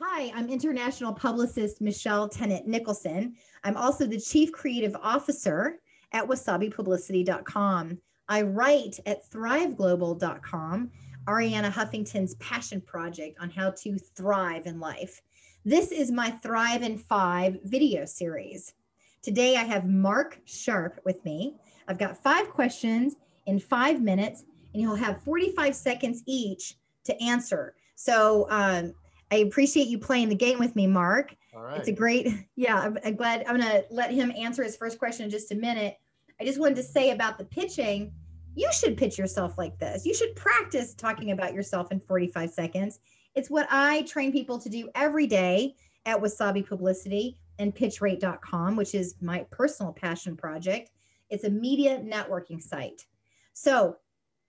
Hi, I'm international publicist Michelle Tennant Nicholson. I'm also the chief creative officer at wasabipublicity.com. I write at thriveglobal.com, Arianna Huffington's passion project on how to thrive in life. This is my Thrive in Five video series. Today I have Mark Sharp with me. I've got five questions in five minutes, and you'll have 45 seconds each to answer. So um, I appreciate you playing the game with me, Mark. All right. It's a great, yeah, I'm, I'm glad. I'm going to let him answer his first question in just a minute. I just wanted to say about the pitching you should pitch yourself like this. You should practice talking about yourself in 45 seconds. It's what I train people to do every day at Wasabi Publicity and pitchrate.com, which is my personal passion project. It's a media networking site. So,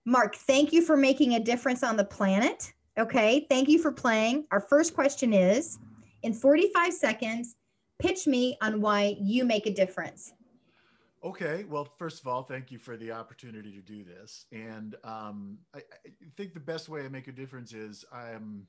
Mark, thank you for making a difference on the planet. Okay, thank you for playing. Our first question is in 45 seconds, pitch me on why you make a difference. Okay, well, first of all, thank you for the opportunity to do this. And um, I, I, think the best way I make a difference is I'm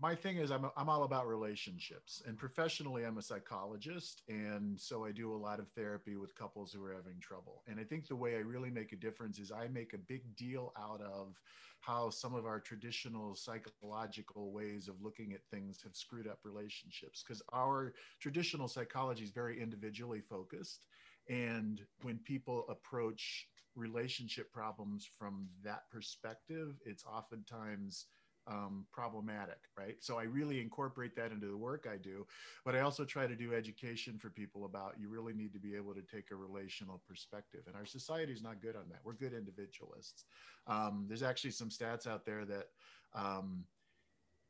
my thing is I'm, I'm all about relationships and professionally i'm a psychologist and so i do a lot of therapy with couples who are having trouble. And i think the way i really make a difference is i make a big deal out of how some of our traditional psychological ways of looking at things have screwed up relationships because our traditional psychology is very individually focused. And when people approach relationship problems from that perspective it's oftentimes um, problematic, right? So I really incorporate that into the work I do, but I also try to do education for people about you really need to be able to take a relational perspective. And our society is not good on that. We're good individualists. Um, there's actually some stats out there that um,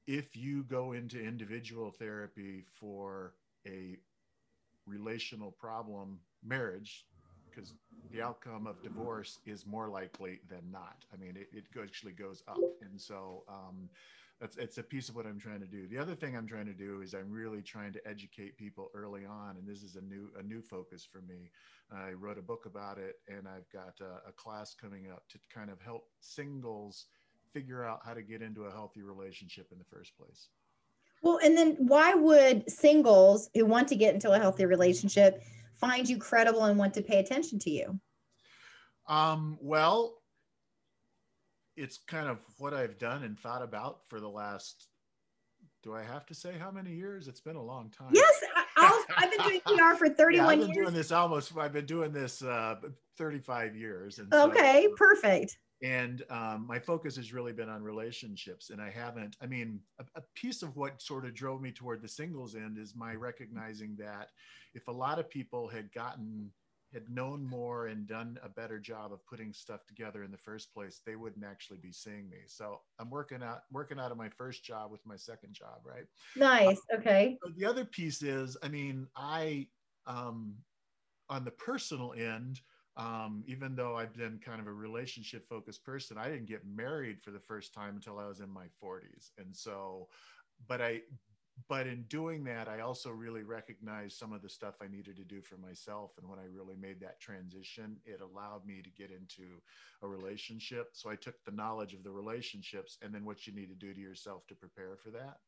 if you go into individual therapy for a relational problem, marriage, because the outcome of divorce is more likely than not. I mean, it, it actually goes up. And so um, that's it's a piece of what I'm trying to do. The other thing I'm trying to do is I'm really trying to educate people early on, and this is a new a new focus for me. I wrote a book about it, and I've got a, a class coming up to kind of help singles figure out how to get into a healthy relationship in the first place. Well, and then why would singles who want to get into a healthy relationship find you credible and want to pay attention to you? Um, well, it's kind of what I've done and thought about for the last. Do I have to say how many years? It's been a long time. Yes, I, have been doing PR for 31 yeah, I've been years. doing this almost. I've been doing this uh, 35 years. And okay, so, perfect. And um, my focus has really been on relationships, and I haven't. I mean, a, a piece of what sort of drove me toward the singles end is my recognizing that if a lot of people had gotten had known more and done a better job of putting stuff together in the first place, they wouldn't actually be seeing me. So I'm working out working out of my first job with my second job, right? Nice. Okay. the other piece is, I mean, I um, on the personal end, um, even though I've been kind of a relationship focused person, I didn't get married for the first time until I was in my 40s, and so, but I but in doing that, I also really recognized some of the stuff I needed to do for myself. And when I really made that transition, it allowed me to get into a relationship. So I took the knowledge of the relationships and then what you need to do to yourself to prepare for that.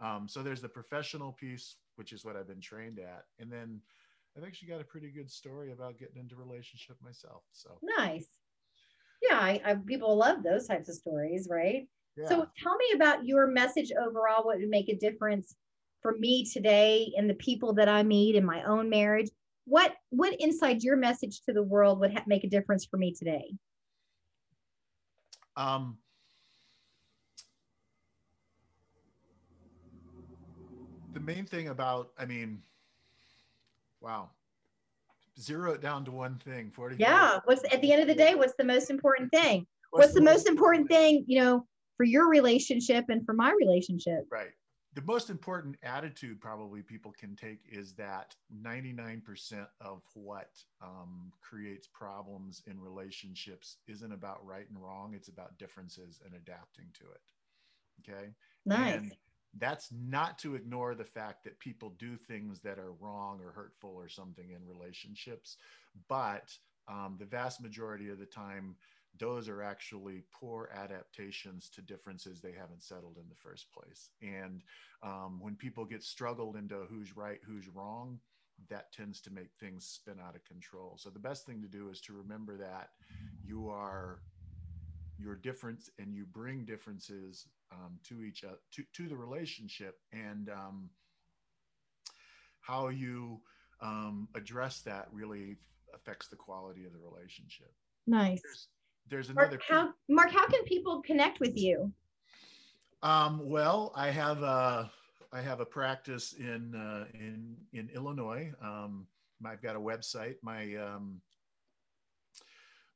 Um, so there's the professional piece, which is what I've been trained at. And then I've actually got a pretty good story about getting into relationship myself. So nice. Yeah, I, I people love those types of stories, right? Yeah. So tell me about your message overall. What would make a difference for me today and the people that I meet in my own marriage? What what inside your message to the world would ha- make a difference for me today? Um, the main thing about, I mean, wow, zero it down to one thing. Forty. Yeah. What's at the end of the day? What's the most important thing? What's, what's the most important thing? You know, for your relationship and for my relationship. Right. The most important attitude probably people can take is that 99% of what um, creates problems in relationships isn't about right and wrong. It's about differences and adapting to it. Okay. Nice. And that's not to ignore the fact that people do things that are wrong or hurtful or something in relationships, but um, the vast majority of the time, those are actually poor adaptations to differences they haven't settled in the first place. And um, when people get struggled into who's right, who's wrong, that tends to make things spin out of control. So the best thing to do is to remember that you are you're different and you bring differences um, to each other to, to the relationship and um, how you um, address that really affects the quality of the relationship. Nice. There's, there's another. Mark how, Mark, how can people connect with you? Um, well, I have a I have a practice in uh, in in Illinois. Um, I've got a website. My um,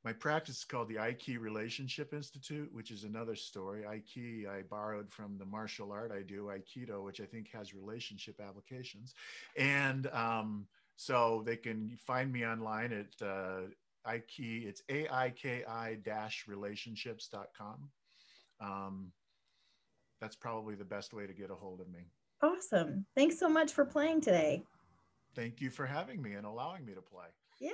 my practice is called the Aiki Relationship Institute, which is another story. Aiki, I borrowed from the martial art I do, Aikido, which I think has relationship applications. And um, so they can find me online at uh, Aiki, it's A-I-K-I dash relationships.com. Um, that's probably the best way to get a hold of me. Awesome. Thanks so much for playing today. Thank you for having me and allowing me to play. Yeah.